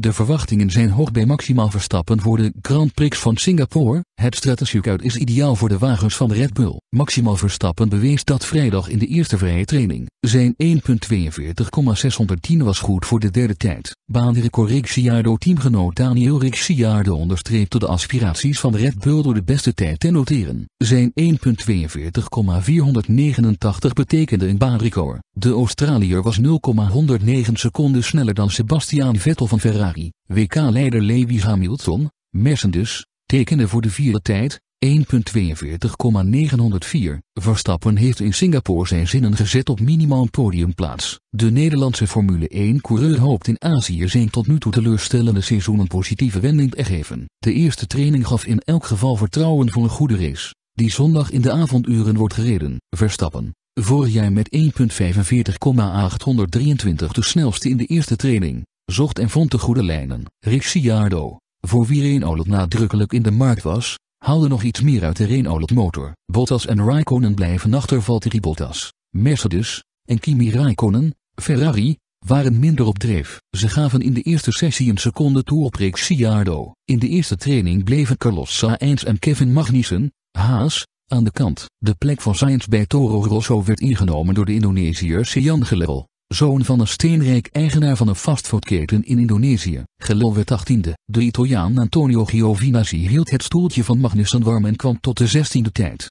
De verwachtingen zijn hoog bij maximaal Verstappen voor de Grand Prix van Singapore. Het stratencircuit is ideaal voor de wagens van Red Bull. Maximaal Verstappen bewees dat vrijdag in de eerste vrije training. Zijn 1.42,610 was goed voor de derde tijd. Baanrecord Ricciardo teamgenoot Daniel Ricciardo onderstreepte de aspiraties van Red Bull door de beste tijd te noteren. Zijn 1.42,489 betekende een baanrecord. De Australiër was 0,109 seconden sneller dan Sebastian Vettel van Ferrari. WK-leider Lewis Hamilton, Mercedes, tekende voor de vierde tijd, 1.42,904. Verstappen heeft in Singapore zijn zinnen gezet op minimaal podiumplaats. De Nederlandse Formule 1-coureur hoopt in Azië zijn tot nu toe teleurstellende seizoen een positieve wending te geven. De eerste training gaf in elk geval vertrouwen voor een goede race, die zondag in de avonduren wordt gereden. Verstappen, vorig jaar met 1.45,823 de snelste in de eerste training, zocht en vond de goede lijnen. Ricciardo, voor wie Renault nadrukkelijk in de markt was, haalde nog iets meer uit de Renault motor. Bottas en Raikkonen blijven achter Valtteri Bottas. Mercedes, en Kimi Raikkonen, Ferrari, waren minder op dreef. Ze gaven in de eerste sessie een seconde toe op Ricciardo. In de eerte training bleven Carlos Sainz en Kevin Magnussen, Haas, aan de kant. De plek van Sainz bij Toro Rosso werd ingenomen door de Indonesiër Sian Gelel zoon van een steenrijk eigenaar van een fastfoodketen in Indonesië. Gelul werd achttiende. De Italiaan Antonio Giovinazzi hield het stoeltje van Magnussen warm en kwam tot de zestiende tijd.